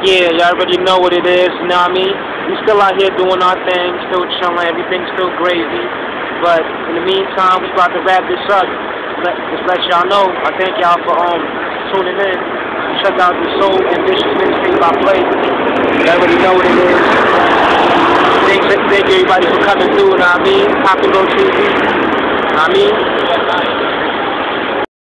Yeah, y'all already know what it is, you know what I mean? We still out here doing our thing, still chilling, everything's still crazy. But in the meantime, we about to wrap this up. Let, just let y'all know, I thank y'all for um tuning in. Check out the Soul Ambitious mixtape I play. You already know what it is. Thank, thank everybody for coming through, you know what I mean? Popular TV, you know what I mean?